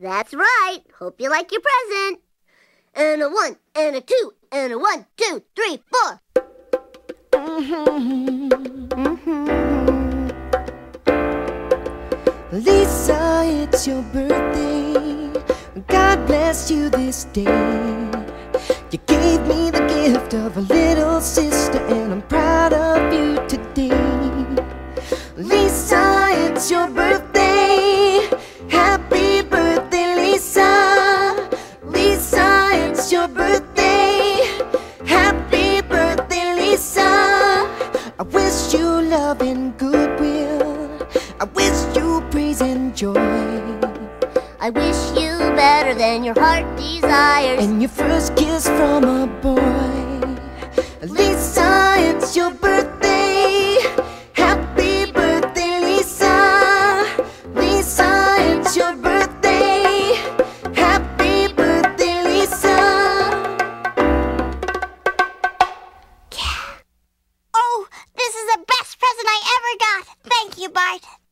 That's right. Hope you like your present. And a one, and a two, and a one, two, three, four. Mm-hmm. Mm-hmm. Lisa, it's your birthday. God bless you this day. You gave me the gift of a little sister, and I'm proud of you today. Lisa, it's your birthday. Wish you love and goodwill. I wish you praise and joy. I wish you better than your heart desires. And your first kiss from a boy. Lisa, it's your birthday. God. Thank you, Bart.